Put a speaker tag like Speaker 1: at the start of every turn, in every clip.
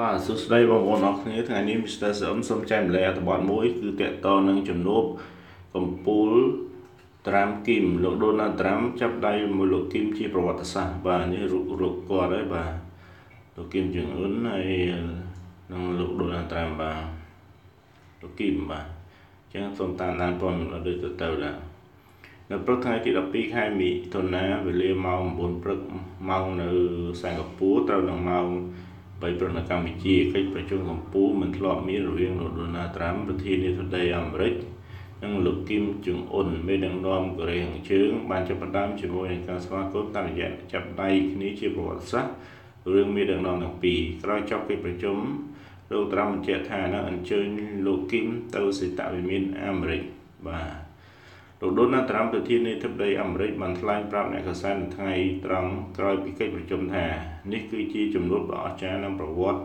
Speaker 1: បាទសួស្តីបងប្អូនអរគ្នាថ្ងៃនេះ Mr. Sim សូមចែកម្លែកអត្ថបទមួយគឺតកតនឹងជំនួបកម្ពូលត្រាំគីមលោកដូណាល់ត្រាំចាប់ដៃមួយលោកគីមជាប្រវត្តិសាស្ត្របាទនេះរូបរូបគាត់ហើយបាទលោកគីមជើងអ៊ុនហើយនឹងលោកដូណាល់ត្រាំបាទលោកគីមបាទអញ្ចឹងសូមតាមដានព័ត៌មានដូចទៅទៅដែរនៅព្រឹកថ្ងៃទី12ខែមិថុនាវេលាម៉ោង9ព្រឹកម៉ោងនៅសិង្ហបុរីត្រូវនឹងម៉ោង បីប្រណកម្ពុជាកិច្ចប្រជុំកម្ពុជាមិនធ្លាប់មានរវាងលោកដូណាល់ត្រាំប្រធានាធិបតីអាមេរិកនិងលោកគីមជុងអ៊ុនមេដឹកនាំកូរ៉េខាងជើងបានចាប់ផ្ដើមជាមួយនឹងការស្វាគមន៍តាមរយៈចាប់ដៃគ្នាជាប្រវត្តិសាស្ត្ររឿងមេដឹកនាំទាំងពីរក្រោយចប់កិច្ចប្រជុំលោកត្រាំបញ្ជាក់ថានឹងអញ្ជើញលោកគីមទៅសេតវិមានអាមេរិកបាទ លោកដូណាល់ត្រាំប្រធានាធិបតីអាមេរិកបានថ្លែងប្រាប់អ្នកកសែតនៅថ្ងៃត្រង់ក្រោយពីកិច្ចប្រជុំថានេះគឺជាចំនួនដ៏អស្ចារ្យនិងប្រវត្តិ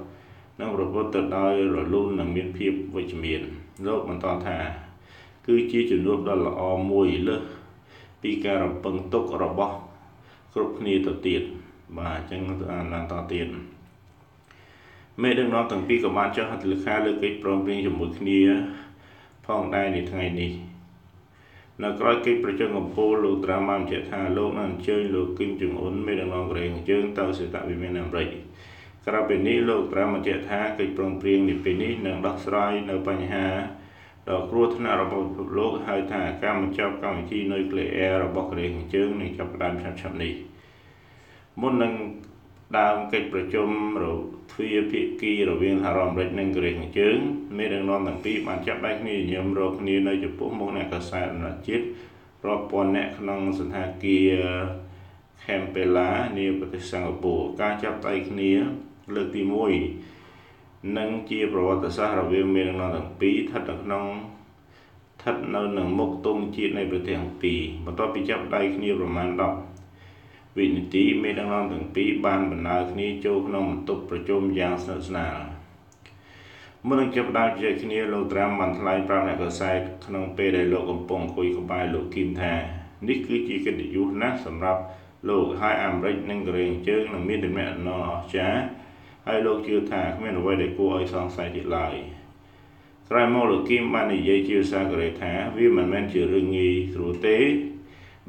Speaker 1: និងប្រវត្តិទៅដោយរលូននិងមានភាពវិជ្ជមានលោកបន្តថា គឺជាចំនួនដ៏ល្អមួយលើសពីការរំពឹងទុករបស់គ្រប់គ្នាទៅទៀតបាទអញ្ចឹងអានតទៀតមេដឹកនាំទាំងពីរក៏បានចុះហត្ថលេខាលើកិច្ចព្រមព្រៀងជាមួយគ្នា ផងដែរនៅថ្ងៃនេះ នៅក្រោយកិច្ចប្រជុំកំពូលលោកត្រាំបានបញ្ជាក់ថាលោកនឹងអញ្ជើញលោកគឹមចុងអ៊ុនមេដឹកនាំកូរ៉េខាងជើងទៅសេតវិមានអាមេរិកក្រៅពីនេះលោកត្រាំបញ្ជាក់ថាកិច្ចព្រមព្រៀងនេះពេលនេះនឹងដោះស្រាយនៅបញ្ហាដ៏គ្រោះថ្នាក់របស់ពិភពលោកហើយថាការបញ្ចប់កម្មវិធីនុយក្លេអ៊ែររបស់កូរ៉េខាងជើងនឹងចាប់ផ្ដើមឆាប់ៗនេះមុននឹង ដើមកិច្ចប្រជុំរទ្វាភាគីរវាងសហរដ្ឋអាមេរិកនិងកូរ៉េខាងជើងមេដឹកនាំទាំងពីរបានចាប់ដៃគ្នាញញឹមរកគ្នានៅចំពោះមុខអ្នកកសែតអន្តរជាតិរាប់ពាន់អ្នកក្នុងសន្តាគារ Kampala នាប្រទេសសិង្ហបុរីការចាប់ដៃគ្នាលើកទី1នឹងជាប្រវត្តិសាស្ត្ររវាងមេដឹកនាំទាំងពីរស្ថិតនៅក្នុងស្ថិតនៅនឹងមុខទង់ជាតិនៃប្រទេសទាំងពីរបន្ទាប់ពីចាប់ដៃគ្នាប្រមាណ10 វិនាទីមេដឹកនាំទាំងពីរបានបណ្ដើរគ្នាចូលក្នុងបន្ទប់ប្រជុំយ៉ាងស្និទ្ធស្នាលមុននឹងចាប់ផ្ដើមជជែកគ្នាលោកត្រាំបានថ្លែងប្រាប់អ្នកកសែតក្នុងពេលដែលលោកកំពុងអង្គុយក្បែរលោកគីមថានេះគឺជាកិត្តិយសណាស់សម្រាប់លោកហើយអាមេរិកនិងកូរ៉េជើងនឹងមានទំនាក់ទំនងអស្ចារ្យហើយលោកជឿថាគ្មានអ្វីដែលគួរឲ្យសង្ស័យទៀតឡើយក្រោយមកលោកគីមបាននិយាយជាភាសាកូរ៉េថាវាមិនមែនជារឿងងាយស្រួលទេ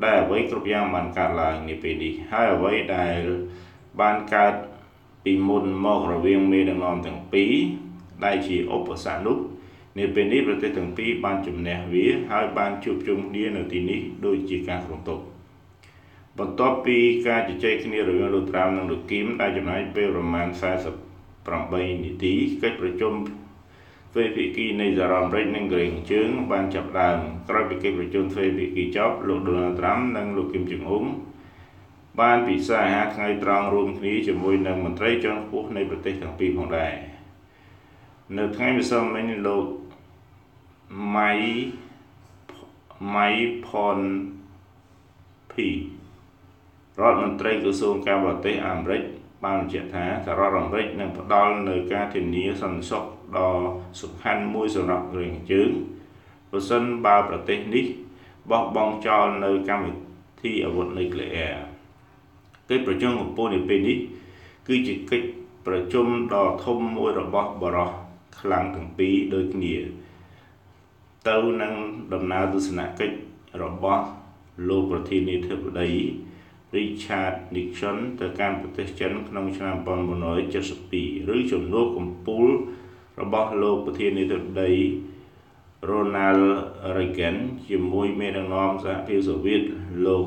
Speaker 1: ដែលអ្វីគ្រប់យ៉ាងបានកើតឡើងនាពេលនេះហើយអ្វីដែលបានកើតពីមុនមករវាងមេដឹកនាំទាំងពីរដែលជាឧបសគ្គនោះនាពេលនេះប្រទេសទាំងពីរបានជំនះវា ហើយបានជួបជុំគ្នានៅទីនេះដូចជាការគ្រោងទុកបន្ទាប់ពីការជជែកគ្នារវាងលោកត្រាំនិងលោកគីមដែលចំណាយពេលប្រមាណ48នាទីកិច្ចប្រជុំ ទ្វេភាគីនៃសហរដ្ឋអាមេរិកនិងកូរ៉េខាងជើងបានចាប់ដើមក្រោយពីកិច្ចប្រជុំទ្វេភាគីចប់លោកដូណាល់ត្រាំនិងលោកគឹមចុងអ៊ុងបានពិសាអាហារថ្ងៃត្រង់រួមគ្នាជាមួយនឹងមន្ត្រីជាន់ខ្ពស់នៃប្រទេសទាំងពីរផងដែរនៅថ្ងៃម្សិលមិញលោកម៉ៃម៉ៃផនភីរដ្ឋមន្ត្រីក្រសួងការបរទេសអាមេរិក បានបញ្ជាក់ថាសហរដ្ឋអាមេរិកនឹងផ្ដល់នូវការធានាសន្តិសុខដ៏សំខាន់មួយសម្រាប់រឿងជើងប្រសិនបើប្រទេសនេះបោះបង់ចោលនៅកម្មវិធីអាវុធនុយក្លេអ៊ែរកិច្ចប្រជុំកំពូលនាពេលនេះ គឺជាកិច្ចប្រជុំដ៏ធំមួយរបស់បរោះខ្លាំងទាំងពីរដូចគ្នា ទៅនឹងដំណើរទស្សនកិច្ចរបស់លោកប្រធានាធិបតី Richard Nixon ទៅកាន់ប្រទេសចិនក្នុងឆ្នាំ1972ឬជំនួបកំពូលរបស់លោកប្រធានាធិបតី Ronald Reagan ជាមួយមេដឹកនាំសហភាពសូវៀតលោក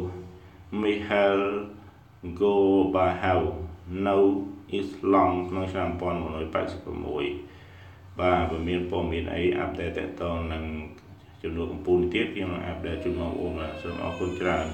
Speaker 1: Mikhail Gorbachev នៅអ៊ីស្លង់ក្នុងឆ្នាំ1986បាទបើមានព័ត៌មានអីអាប់ដេតតទៅនឹងចំនួនកម្ពុជានេះទៀតខ្ញុំនឹងអាប់ដេតជូនបងប្អូនបាទសូមអរគុណច្រើន